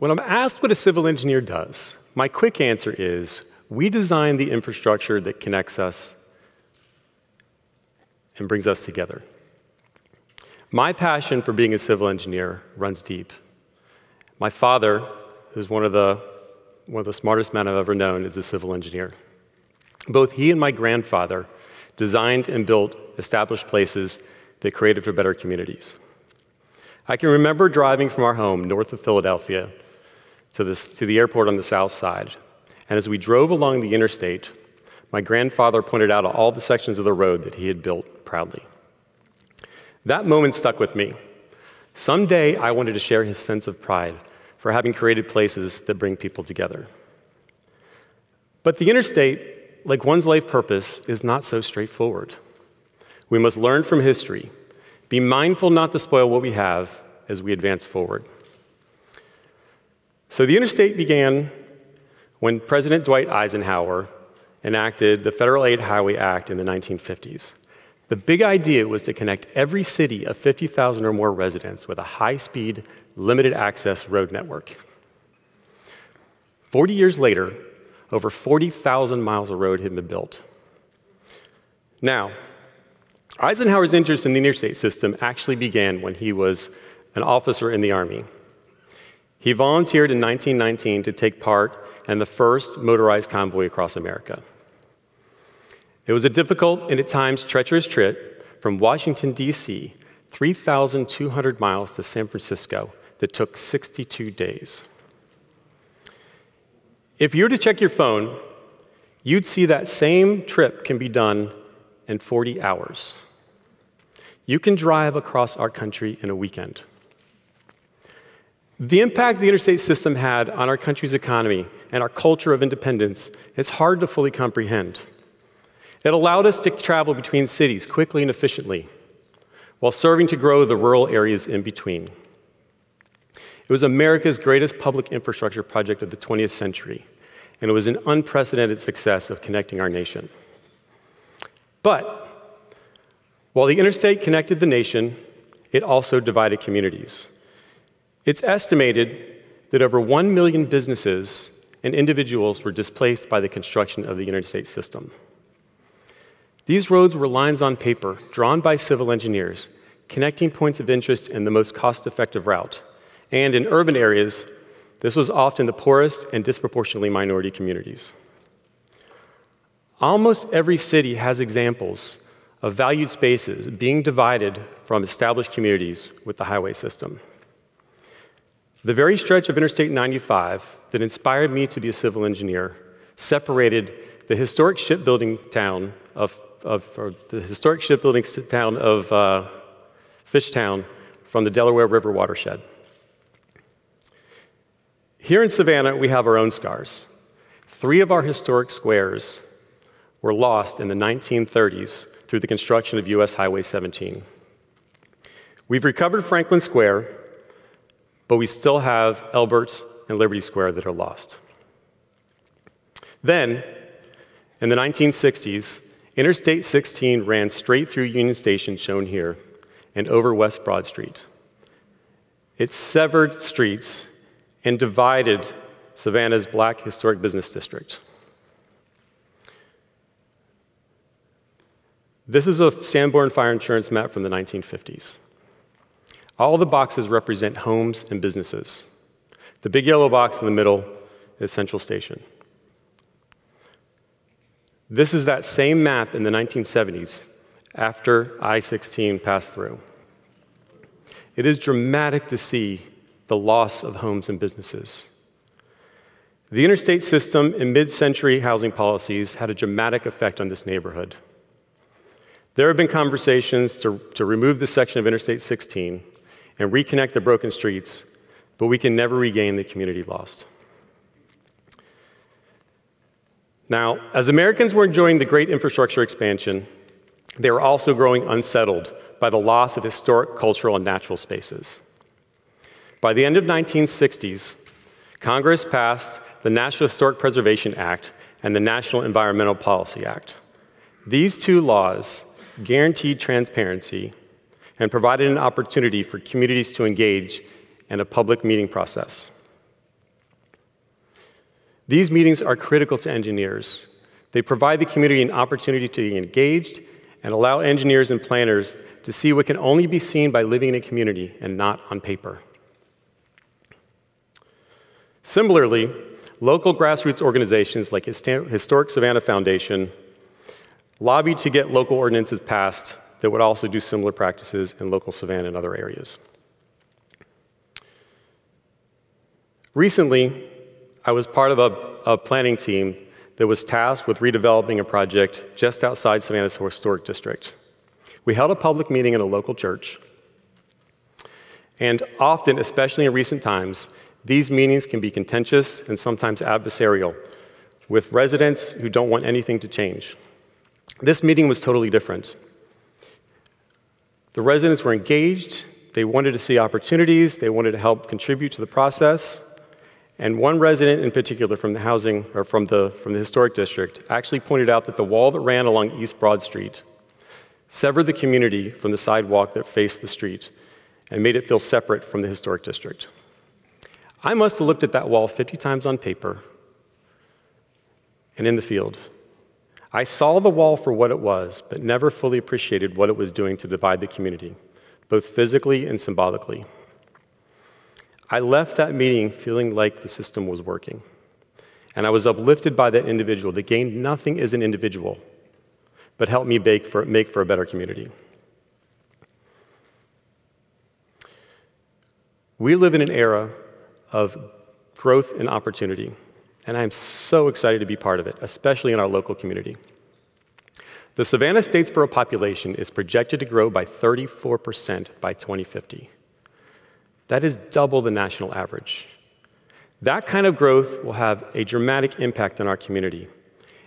When I'm asked what a civil engineer does, my quick answer is we design the infrastructure that connects us and brings us together. My passion for being a civil engineer runs deep. My father, who's one of the, one of the smartest men I've ever known, is a civil engineer. Both he and my grandfather designed and built established places that created for better communities. I can remember driving from our home north of Philadelphia to, this, to the airport on the south side. And as we drove along the interstate, my grandfather pointed out all the sections of the road that he had built proudly. That moment stuck with me. Someday I wanted to share his sense of pride for having created places that bring people together. But the interstate, like one's life purpose, is not so straightforward. We must learn from history, be mindful not to spoil what we have as we advance forward. So the interstate began when President Dwight Eisenhower enacted the Federal Aid Highway Act in the 1950s. The big idea was to connect every city of 50,000 or more residents with a high speed, limited access road network. 40 years later, over 40,000 miles of road had been built. Now, Eisenhower's interest in the interstate system actually began when he was an officer in the Army. He volunteered in 1919 to take part in the first motorized convoy across America. It was a difficult and at times treacherous trip from Washington, D.C., 3,200 miles to San Francisco that took 62 days. If you were to check your phone, you'd see that same trip can be done in 40 hours. You can drive across our country in a weekend. The impact the interstate system had on our country's economy and our culture of independence is hard to fully comprehend. It allowed us to travel between cities quickly and efficiently while serving to grow the rural areas in between. It was America's greatest public infrastructure project of the 20th century, and it was an unprecedented success of connecting our nation. But while the interstate connected the nation, it also divided communities. It's estimated that over 1 million businesses and individuals were displaced by the construction of the interstate system. These roads were lines on paper drawn by civil engineers, connecting points of interest in the most cost effective route. And in urban areas, this was often the poorest and disproportionately minority communities. Almost every city has examples of valued spaces being divided from established communities with the highway system. The very stretch of Interstate 95 that inspired me to be a civil engineer separated the historic shipbuilding town of of the historic shipbuilding town of uh, Fishtown from the Delaware River watershed. Here in Savannah, we have our own scars. Three of our historic squares were lost in the 1930s through the construction of US Highway 17. We've recovered Franklin Square, but we still have Elbert and Liberty Square that are lost. Then, in the 1960s, Interstate 16 ran straight through Union Station, shown here, and over West Broad Street. It severed streets and divided Savannah's black historic business district. This is a Sanborn fire insurance map from the 1950s. All the boxes represent homes and businesses. The big yellow box in the middle is Central Station. This is that same map in the 1970s after I 16 passed through. It is dramatic to see the loss of homes and businesses. The interstate system and mid century housing policies had a dramatic effect on this neighborhood. There have been conversations to, to remove this section of Interstate 16 and reconnect the broken streets, but we can never regain the community lost. Now, as Americans were enjoying the great infrastructure expansion, they were also growing unsettled by the loss of historic cultural and natural spaces. By the end of 1960s, Congress passed the National Historic Preservation Act and the National Environmental Policy Act. These two laws guaranteed transparency and provided an opportunity for communities to engage in a public meeting process. These meetings are critical to engineers. They provide the community an opportunity to be engaged and allow engineers and planners to see what can only be seen by living in a community and not on paper. Similarly, local grassroots organizations like Historic Savannah Foundation lobbied to get local ordinances passed that would also do similar practices in local Savannah and other areas. Recently, I was part of a, a planning team that was tasked with redeveloping a project just outside Savannah's historic district. We held a public meeting in a local church. And often, especially in recent times, these meetings can be contentious and sometimes adversarial, with residents who don't want anything to change. This meeting was totally different. The residents were engaged, they wanted to see opportunities, they wanted to help contribute to the process. And one resident in particular from the housing or from the, from the historic district actually pointed out that the wall that ran along East Broad Street severed the community from the sidewalk that faced the street and made it feel separate from the historic district. I must have looked at that wall 50 times on paper and in the field. I saw the wall for what it was, but never fully appreciated what it was doing to divide the community, both physically and symbolically. I left that meeting feeling like the system was working. And I was uplifted by that individual that gained nothing as an individual, but help me for, make for a better community. We live in an era of growth and opportunity, and I'm so excited to be part of it, especially in our local community. The Savannah Statesboro population is projected to grow by 34% by 2050. That is double the national average. That kind of growth will have a dramatic impact on our community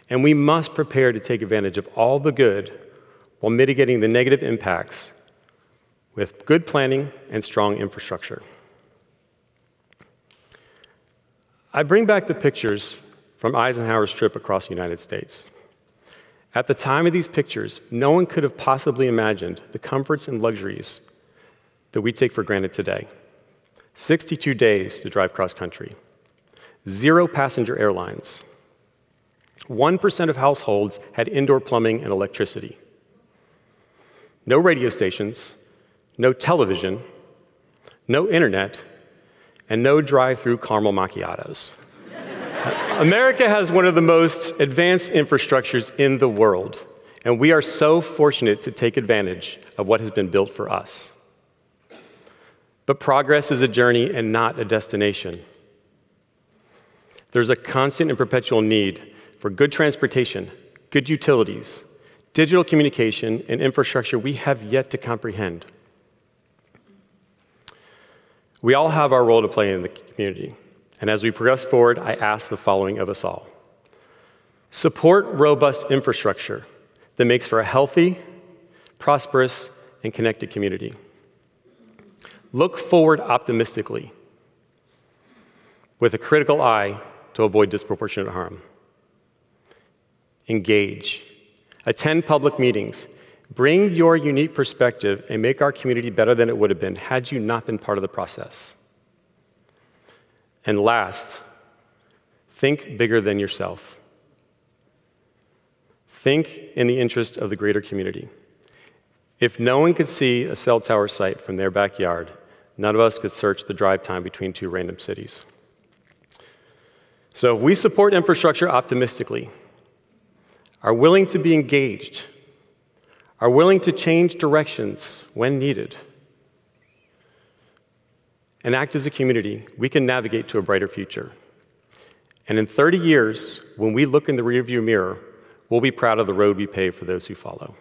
and we must prepare to take advantage of all the good while mitigating the negative impacts with good planning and strong infrastructure. I bring back the pictures from Eisenhower's trip across the United States. At the time of these pictures, no one could have possibly imagined the comforts and luxuries that we take for granted today. 62 days to drive cross country, zero passenger airlines, 1% of households had indoor plumbing and electricity. No radio stations, no television, no internet, and no drive through caramel macchiatos. America has one of the most advanced infrastructures in the world, and we are so fortunate to take advantage of what has been built for us. But progress is a journey and not a destination. There's a constant and perpetual need for good transportation, good utilities, digital communication, and infrastructure we have yet to comprehend. We all have our role to play in the community, and as we progress forward, I ask the following of us all. Support robust infrastructure that makes for a healthy, prosperous, and connected community. Look forward optimistically with a critical eye to avoid disproportionate harm. Engage, attend public meetings, bring your unique perspective, and make our community better than it would have been had you not been part of the process. And last, think bigger than yourself. Think in the interest of the greater community. If no one could see a cell tower site from their backyard, none of us could search the drive time between two random cities. So if we support infrastructure optimistically, are willing to be engaged, are willing to change directions when needed, and act as a community, we can navigate to a brighter future. And in 30 years, when we look in the rearview mirror, we'll be proud of the road we pave for those who follow.